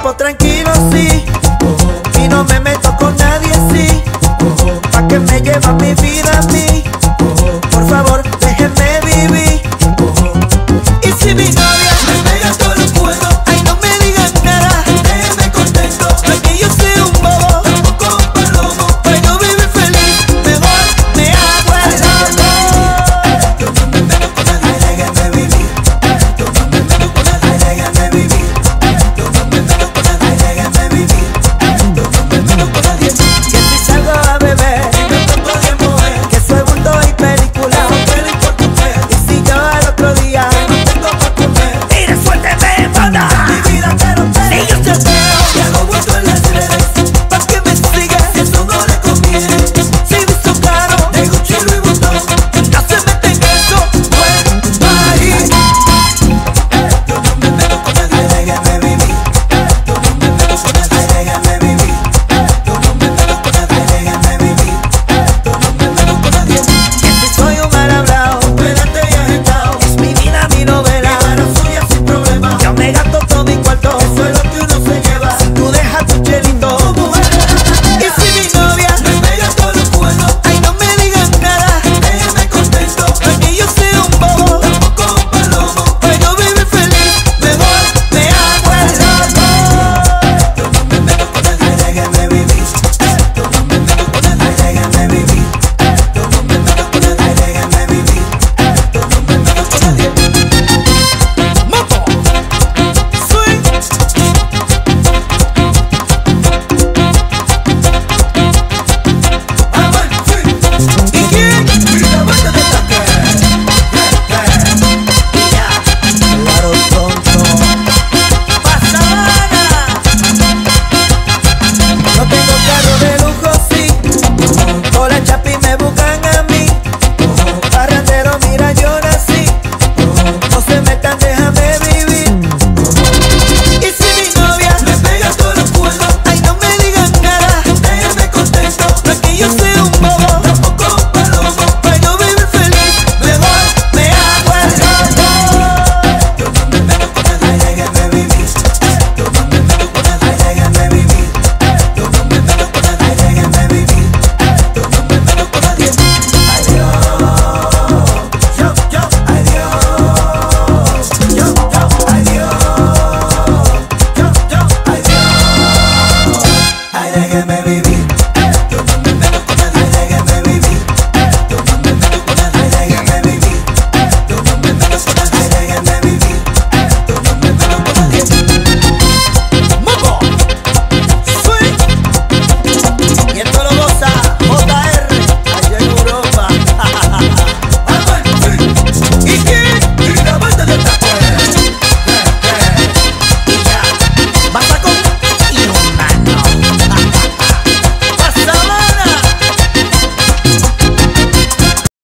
tiempo tranquilo, sí. Y no me meto con nadie, sí. Pa' que me Reggae baby.